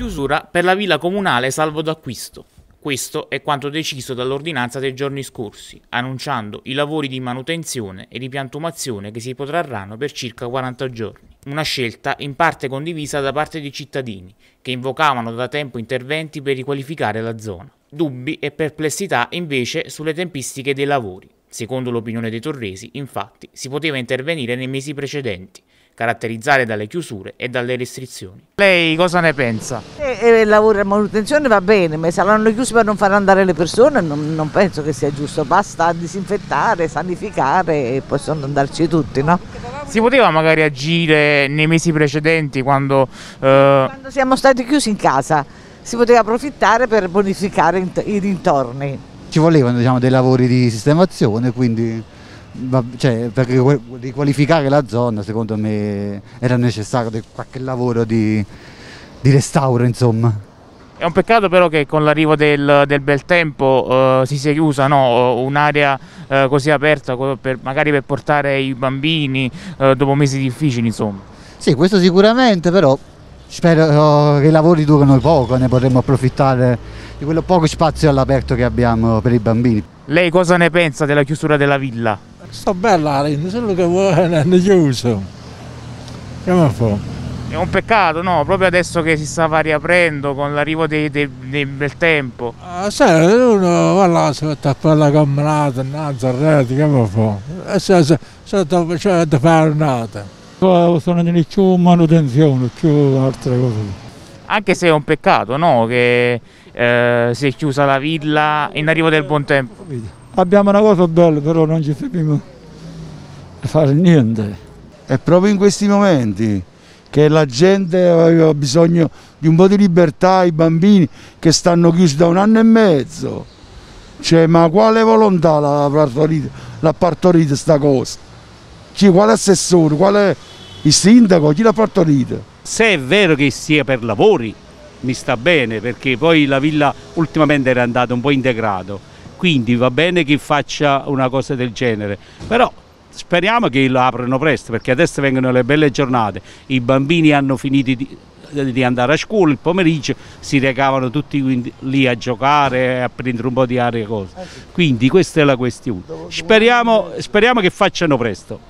chiusura per la villa comunale salvo d'acquisto. Questo è quanto deciso dall'ordinanza dei giorni scorsi, annunciando i lavori di manutenzione e di piantumazione che si protrarranno per circa 40 giorni. Una scelta in parte condivisa da parte dei cittadini, che invocavano da tempo interventi per riqualificare la zona. Dubbi e perplessità invece sulle tempistiche dei lavori. Secondo l'opinione dei torresi, infatti, si poteva intervenire nei mesi precedenti, caratterizzate dalle chiusure e dalle restrizioni. Lei cosa ne pensa? E, e il lavoro e manutenzione va bene, ma saranno chiusi per non far andare le persone, non, non penso che sia giusto, basta disinfettare, sanificare e possono andarci tutti, no? Si poteva magari agire nei mesi precedenti quando... Eh... Quando siamo stati chiusi in casa, si poteva approfittare per bonificare i dintorni. Ci volevano diciamo, dei lavori di sistemazione, quindi cioè, per riqualificare la zona secondo me era necessario qualche lavoro di, di restauro insomma. È un peccato però che con l'arrivo del, del, bel tempo uh, si sia chiusa no? un'area uh, così aperta per, magari per portare i bambini uh, dopo mesi difficili insomma. Sì questo sicuramente però spero che i lavori durano poco, ne potremo approfittare di quello poco spazio all'aperto che abbiamo per i bambini. Lei cosa ne pensa della chiusura della villa? Sto bella la solo che hanno chiuso. Come fa? È un peccato, no? Proprio adesso che si stava riaprendo con l'arrivo del bel tempo. Ah, sai, uno va là, si mette a fare la camminata, innanzi a rete, come fa? E se, se, se c'è da fare nata. Sono di più manutenzione, più altre cose. Anche se è un peccato, no? Che eh, si è chiusa la villa in arrivo del buon tempo abbiamo una cosa bella, però non ci a fare niente. È proprio in questi momenti che la gente aveva bisogno di un po' di libertà, i bambini che stanno chiusi da un anno e mezzo. Cioè, ma quale volontà l'ha partorita, l'ha partorita sta cosa? Chi, quale assessore, quale il sindaco, chi l'ha partorita? Se è vero che sia per lavori, mi sta bene, perché poi la villa ultimamente era andata un po' integrato quindi va bene che faccia una cosa del genere, però speriamo che lo aprano presto perché adesso vengono le belle giornate, i bambini hanno finito di, di andare a scuola, il pomeriggio si recavano tutti lì a giocare, a prendere un po' di aria, cose. quindi questa è la questione. Speriamo, speriamo che facciano presto.